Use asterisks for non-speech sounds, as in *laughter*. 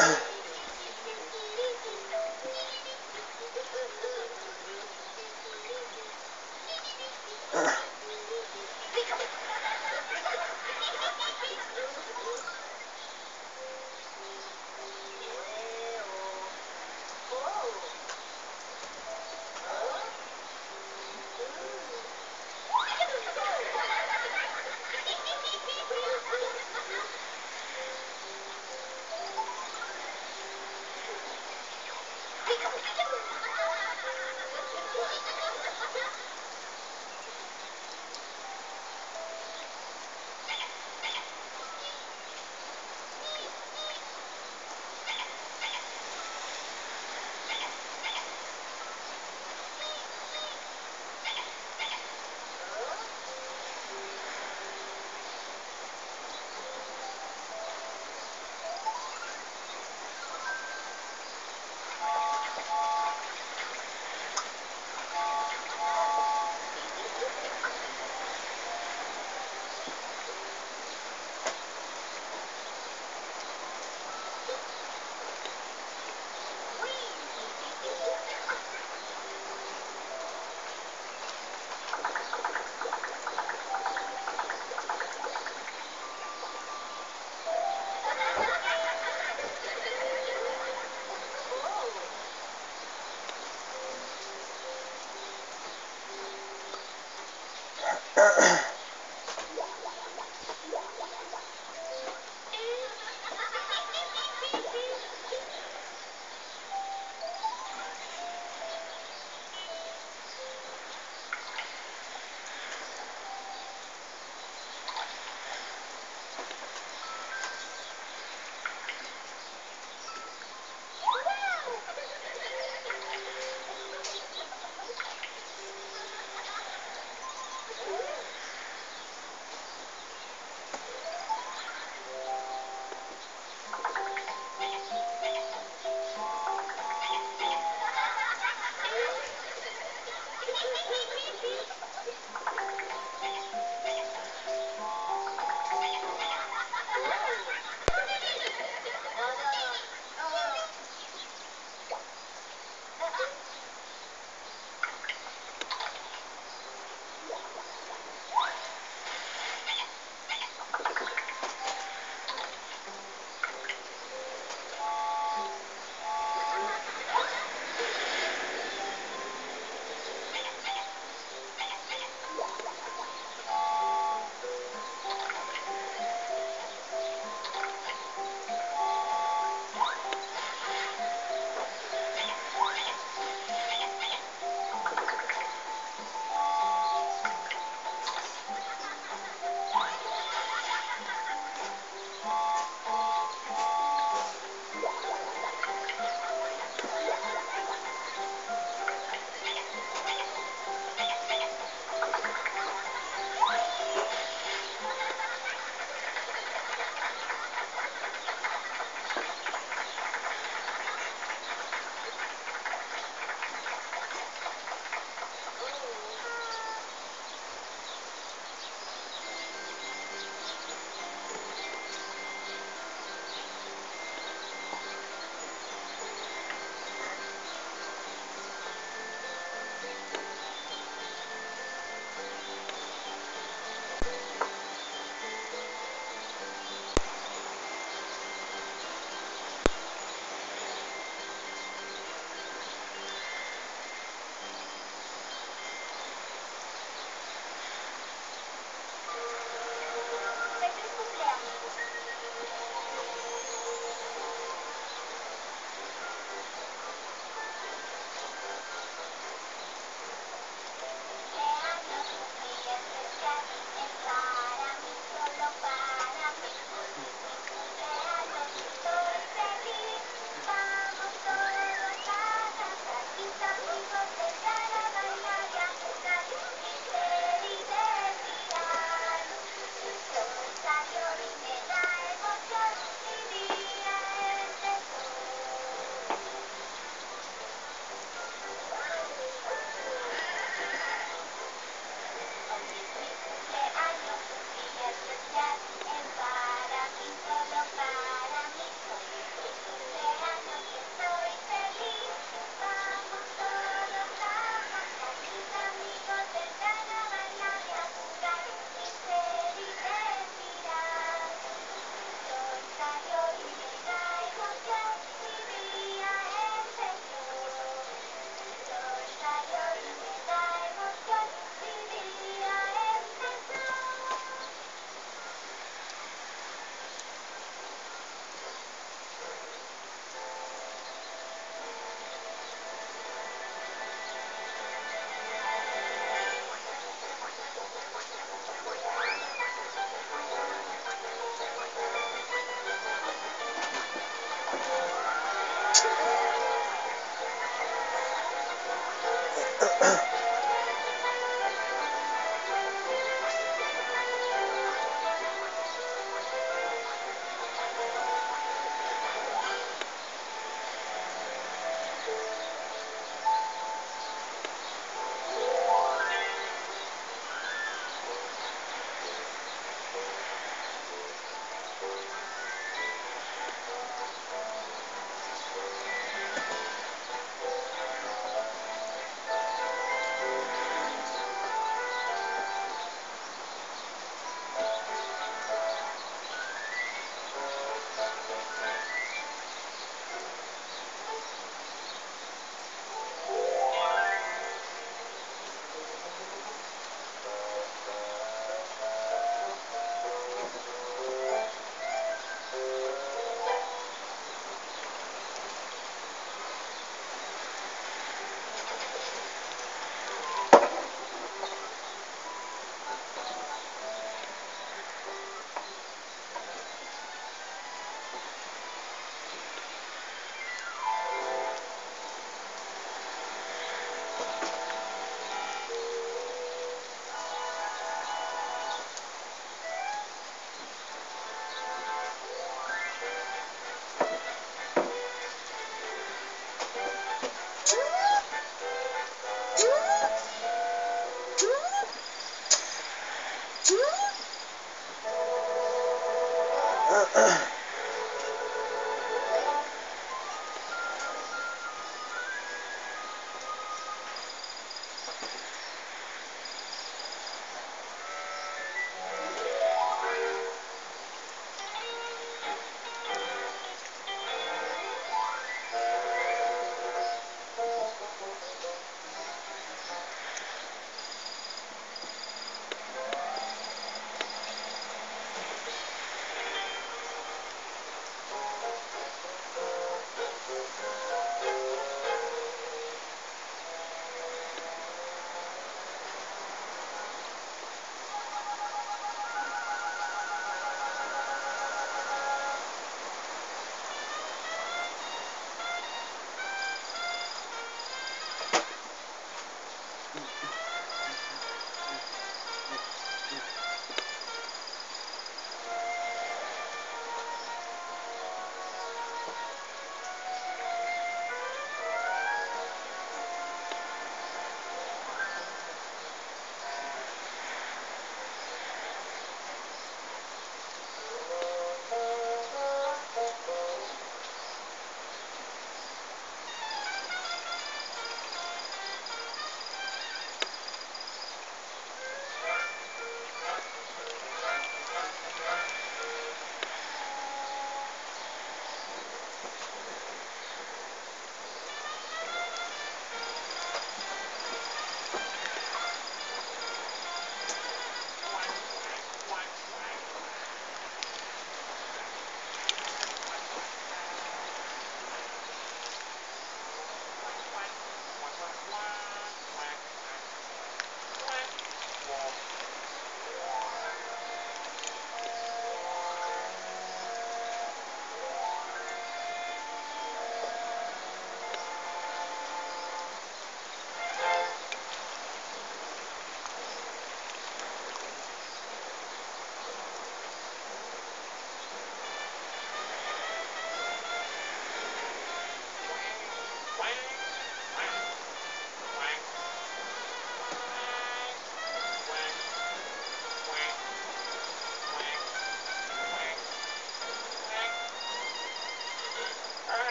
Yeah. Uh-uh. *laughs*